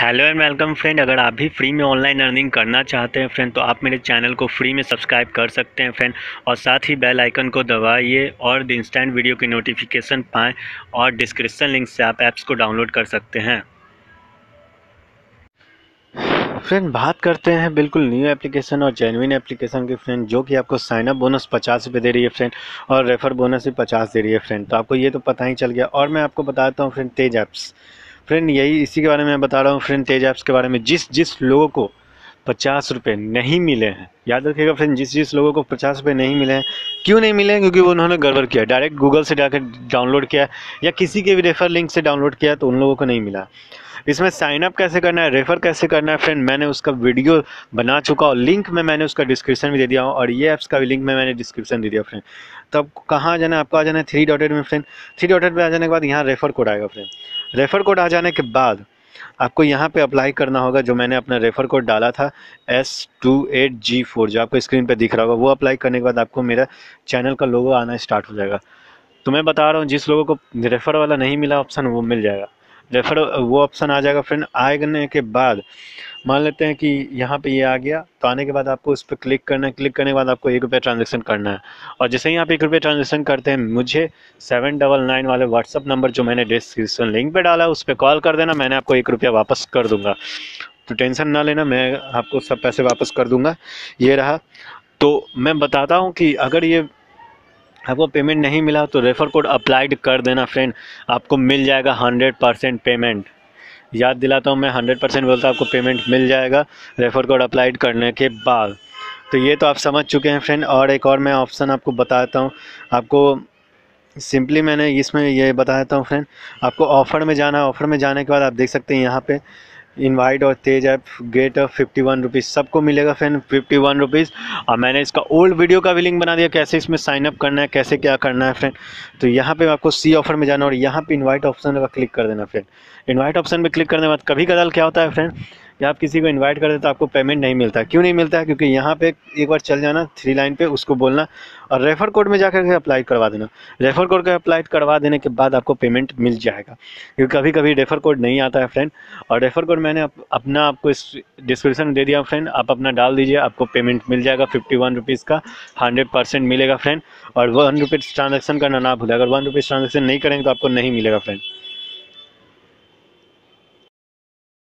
Hello and welcome friend अगर आप भी फ्री में ऑनलाइन अर्निंग करना चाहते हैं फ्रेंड तो आप मेरे चैनल को फ्री में सब्सक्राइब कर सकते हैं फ्रेंड और साथ ही बेल आइकन को दबाइए और इंस्टेंट वीडियो की नोटिफिकेशन पाएँ और डिस्क्रिप्शन लिंक से आप ऐप्स को डाउनलोड कर सकते हैं. फ्रेंड बात करते हैं बिल्कुल न्यू एप्लीकेशन और जेनविन एप्लीकेशन की फ्रेंड जो कि आपको साइनअप बोनस पचास रुपये दे रही है फ्रेंड और रेफ़र बोनस भी पचास दे रही है फ्रेंड तो आपको ये तो पता ही चल गया और मैं आपको बताता हूँ फ्रेंड तेज ऐप्स फ्रेंड यही इसी के बारे में मैं बता रहा हूँ फ्रेंड तेज ऐप्स के बारे में। जिस जिस लोगों को पचास रुपये नहीं मिले हैं, याद रखिएगा फ्रेंड जिस जिस लोगों को पचास रुपये नहीं मिले हैं, क्यों नहीं मिले हैं? क्योंकि वो उन्होंने गड़बड़ किया। डायरेक्ट गूगल से जाकर डाउनलोड किया या किसी के भी रेफर लिंक से डाउनलोड किया तो उन लोगों को नहीं मिला। इसमें साइन अप कैसे करना है रेफ़र कैसे करना है फ्रेंड मैंने उसका वीडियो बना चुका और लिंक में मैंने उसका डिस्क्रिप्शन भी दे दिया हूँ, और ये ऐप्स का भी लिंक में मैंने डिस्क्रिप्शन दे दिया फ्रेंड तब कहाँ जाना है? आपको आ जाना है थ्री डॉटेड में फ्रेंड थ्री डॉटेड में आ जाने के बाद यहाँ रेफ़र कोड आएगा फ्रेंड रेफ़र कोड आ जाने के बाद आपको यहाँ पे अप्लाई करना होगा, जो मैंने अपना रेफ़र कोड डाला था S two eight G four जो आपको स्क्रीन पे दिख रहा होगा, वो अप्लाई करने के बाद आपको मेरा चैनल का लोगो आना स्टार्ट हो जाएगा। तो मैं बता रहा हूँ, जिस लोगों को रेफ़र वाला नहीं मिला ऑप्शन, वो मिल जाएगा। रेफर, वो ऑप्शन आ जाएगा फ्रेंड आने के बाद मान लेते हैं कि यहाँ पे ये आ गया तो आने के बाद आपको उस पर क्लिक करना है, क्लिक करने के बाद आपको एक रुपये ट्रांजेक्शन करना है। और जैसे ही आप एक रुपये ट्रांजेक्शन करते हैं, मुझे सेवन डबल नाइन वाले व्हाट्सअप नंबर जो मैंने डिस्क्रिप्शन लिंक पे डाला है, उस पर कॉल कर देना, मैंने आपको एक रुपया वापस कर दूँगा। तो टेंशन ना लेना, मैं आपको सब पैसे वापस कर दूँगा। ये रहा। तो मैं बताता हूँ कि अगर ये आपको पेमेंट नहीं मिला तो रेफ़र कोड अप्लाइड कर देना फ्रेंड आपको मिल जाएगा हंड्रेड परसेंट पेमेंट याद दिलाता हूँ मैं हंड्रेड परसेंट बोलता हूँ आपको पेमेंट मिल जाएगा रेफ़र कोड अप्लाइड करने के बाद. तो ये तो आप समझ चुके हैं फ्रेंड और एक और मैं ऑप्शन आपको बताता हूँ. आपको सिंपली मैंने इसमें ये बताया था फ्रेंड आपको ऑफ़र में जाना है ऑफ़र में जाने के बाद आप देख सकते हैं यहाँ पे इनवाइट और तेज app get fifty one rupees सबको मिलेगा फ़ैन फिफ्टी वन रुपीज़ और मैंने इसका ओल्ड वीडियो का भी लिंक बना दिया, कैसे इसमें साइनअप करना है, कैसे क्या करना है फ्रेंड तो यहाँ पे आपको सी ऑफ़र में जाना और यहाँ पे इनवाइट ऑप्शन का क्लिक कर देना फ्रेंड इनवाइट ऑप्शन पे क्लिक करने के बाद कभी कदाल क्या होता है फ्रेंड या आप किसी को इनवाइट कर देते तो आपको पेमेंट नहीं मिलता। क्यों नहीं मिलता? है क्योंकि यहाँ पे एक बार चल जाना थ्री लाइन पे उसको बोलना और रेफ़र कोड में जाकर के अप्लाई करवा देना। रेफ़र कोड का अप्लाई करवा देने के बाद आपको पेमेंट मिल जाएगा। क्योंकि कभी कभी रेफ़र कोड नहीं आता है फ्रेंड और रेफ़र कोड मैंने अप, अपना आपको इस डिस्क्रिप्शन दे दिया फ्रेंड आप अपना डाल दीजिए आपको पेमेंट मिल जाएगा फिफ्टी वन रुपीज़ का हंड्रेड परसेंट मिलेगा फ्रेंड और वन रुपीज़ ट्रांजेक्शन करना ना भूलें। अगर वन रुपीज़ ट्रांजेक्शन नहीं करेंगे तो आपको नहीं मिलेगा फ्रेंड